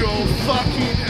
your fucking